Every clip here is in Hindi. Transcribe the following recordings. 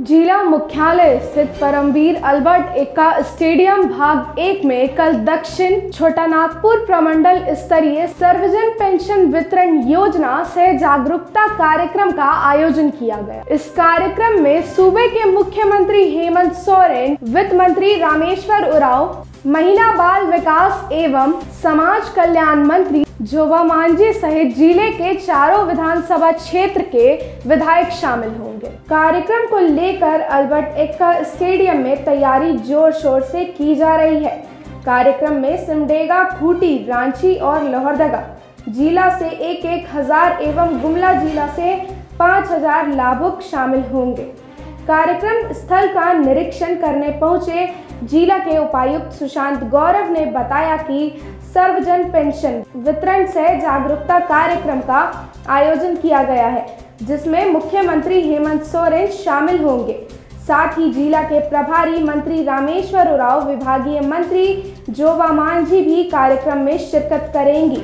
जिला मुख्यालय स्थित परमवीर अल्बर्ट एक्का स्टेडियम भाग एक में कल दक्षिण छोटा नागपुर प्रमंडल स्तरीय सर्वजन पेंशन वितरण योजना से जागरूकता कार्यक्रम का आयोजन किया गया। इस कार्यक्रम में सूबे के मुख्यमंत्री हेमंत सोरेन, वित्त मंत्री रामेश्वर उरांव महिला बाल विकास एवं समाज कल्याण मंत्री जोबा मांझी सहित ज़िले के चारों विधानसभा क्षेत्र के विधायक शामिल होंगे। कार्यक्रम को लेकर अल्बर्ट एक्का स्टेडियम में तैयारी ज़ोर शोर से की जा रही है। कार्यक्रम में सिमडेगा, खूटी, रांची और लोहरदगा जिला से एक एक हज़ार एवं गुमला जिला से पाँच हज़ार लाभुक शामिल होंगे। कार्यक्रम स्थल का निरीक्षण करने पहुँचे जिला के उपायुक्त सुशांत गौरव ने बताया कि सर्वजन पेंशन वितरण से जागरूकता कार्यक्रम का आयोजन किया गया है, जिसमें मुख्यमंत्री हेमंत सोरेन शामिल होंगे। साथ ही जिला के प्रभारी मंत्री रामेश्वर उरांव, विभागीय मंत्री जोबा मांझी भी कार्यक्रम में शिरकत करेंगी।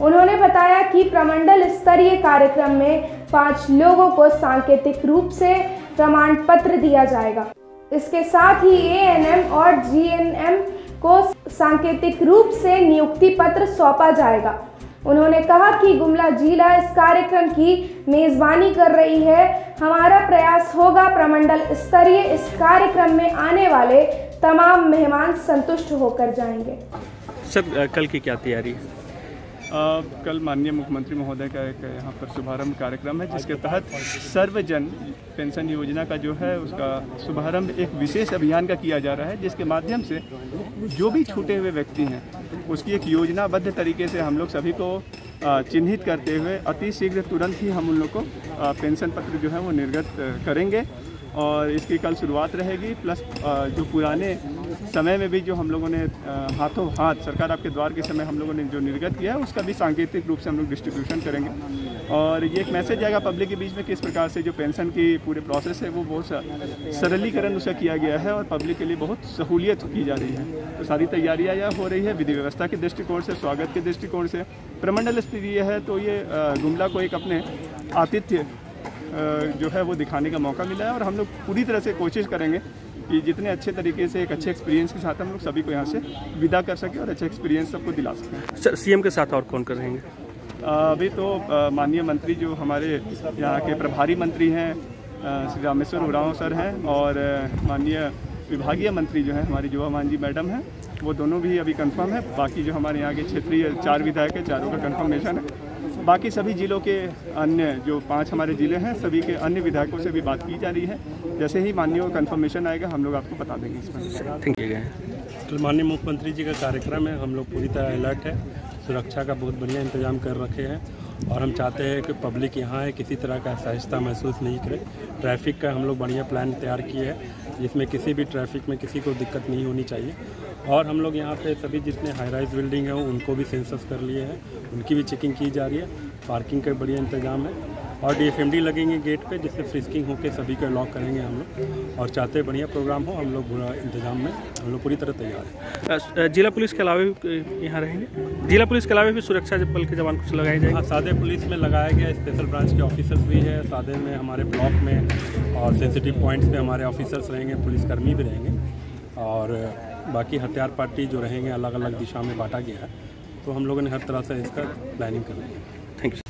उन्होंने बताया कि प्रमंडल स्तरीय कार्यक्रम में पाँच लोगों को सांकेतिक रूप से प्रमाण पत्र दिया जाएगा। इसके साथ ही एएनएम और जीएनएम को सांकेतिक रूप से नियुक्ति पत्र सौंपा जाएगा। उन्होंने कहा कि गुमला जिला इस कार्यक्रम की मेजबानी कर रही है। हमारा प्रयास होगा प्रमंडल स्तरीय इस कार्यक्रम में आने वाले तमाम मेहमान संतुष्ट होकर जाएँगे। सर कल की क्या तैयारी? है आ, कल माननीय मुख्यमंत्री महोदय का एक यहाँ पर शुभारंभ कार्यक्रम है जिसके तहत सर्वजन पेंशन योजना का जो है उसका शुभारंभ एक विशेष अभियान का किया जा रहा है जिसके माध्यम से जो भी छूटे हुए व्यक्ति हैं उसकी एक योजनाबद्ध तरीके से हम लोग सभी को चिन्हित करते हुए अतिशीघ्र तुरंत ही हम उन लोग को पेंशन पत्र जो है वो निर्गत करेंगे। और इसकी कल शुरुआत रहेगी। प्लस जो पुराने समय में भी जो हम लोगों ने हाथों, हाथ, सरकार आपके द्वार के समय हम लोगों ने जो निर्गत किया है, उसका भी सांकेतिक रूप से हम लोग डिस्ट्रीब्यूशन करेंगे। और ये एक मैसेज जाएगा पब्लिक के बीच में किस प्रकार से जो पेंशन की पूरे प्रोसेस है, वो बहुत सरलीकरण उसका किया गया है और पब्लिक के लिए बहुत सहूलियत की जा रही है। तो सारी तैयारियाँ यह हो रही है, विधि व्यवस्था के दृष्टिकोण से, स्वागत के दृष्टिकोण से। प्रमंडल स्तरीय है तो ये गुमला को एक अपने आतिथ्य जो है वो दिखाने का मौका मिला है और हम लोग पूरी तरह से कोशिश करेंगे कि जितने अच्छे तरीके से एक अच्छे एक्सपीरियंस के साथ हम लोग सभी को यहाँ से विदा कर सकें और अच्छा एक्सपीरियंस सबको दिला सकें। सर सीएम के साथ और कौन कर रहेंगे? अभी तो माननीय मंत्री जो हमारे यहाँ के प्रभारी मंत्री हैं श्री रामेश्वर उराव सर हैं और माननीय विभागीय मंत्री जो है हमारी जुवा मांझी मैडम हैं वो दोनों भी अभी कंफर्म है। बाकी जो हमारे यहाँ के क्षेत्रीय चार विधायक है चारों का कंफर्मेशन है। बाकी सभी जिलों के अन्य जो पाँच हमारे ज़िले हैं सभी के अन्य विधायकों से भी बात की जा रही है। जैसे ही माननीय कन्फर्मेशन आएगा हम लोग आपको बता देंगे इसमें थैंक यू कल माननीय मुख्यमंत्री जी का कार्यक्रम है। हम लोग पूरी तरह अलर्ट है। सुरक्षा का बहुत बढ़िया इंतज़ाम कर रखे हैं। और हम चाहते हैं कि पब्लिक यहाँ है किसी तरह का असहजता महसूस नहीं करे। ट्रैफ़िक का हम लोग बढ़िया प्लान तैयार किए हैं, जिसमें किसी भी ट्रैफ़िक में किसी को दिक्कत नहीं होनी चाहिए। और हम लोग यहाँ पे सभी जितने हाई राइज बिल्डिंग हैं, उनको भी सेंसस कर लिए हैं। उनकी भी चेकिंग की जा रही है। पार्किंग का बढ़िया इंतज़ाम है। और डीएफएमडी लगेंगे गेट पे जिससे फ्रिस्किंग होकर सभी को लॉक करेंगे हम लोग। और चाहते हैं बढ़िया प्रोग्राम हो हम लोग बुरा इंतज़ाम में हम लोग पूरी तरह तैयार हैं। जिला पुलिस के अलावा भी यहाँ रहेंगे? जिला पुलिस के अलावा भी सुरक्षा बल के जवान कुछ लगाए जाएँगे? हाँ सादे पुलिस में लगाया गया स्पेशल ब्रांच के ऑफिसर्स भी है सादे में हमारे ब्लॉक में और सेंसिटिव पॉइंट्स पे हमारे ऑफिसर्स रहेंगे पुलिसकर्मी भी रहेंगे। और बाकी हथियार पार्टी जो रहेंगे अलग अलग दिशा में बांटा गया है तो हम लोगों ने हर तरह से इसका प्लानिंग कर लिया। Thank you